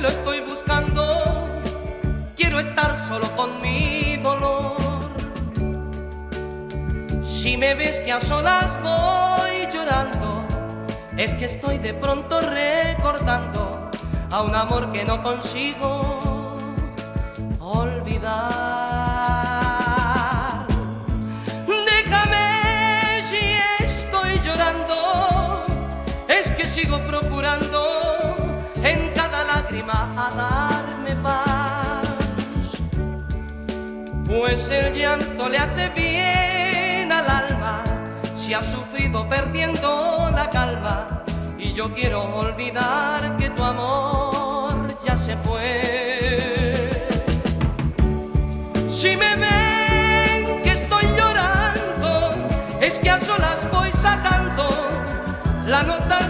lo estoy buscando. Quiero estar solo con mi dolor. Si me ves que a solas voy llorando, es que estoy de pronto recordando a un amor que no consigo olvidar. Pues el llanto le hace bien al alma si ha sufrido perdiendo la calma y yo quiero olvidar que tu amor ya se fue. Si me ven que estoy llorando, es que a solas voy sacando la nostalgia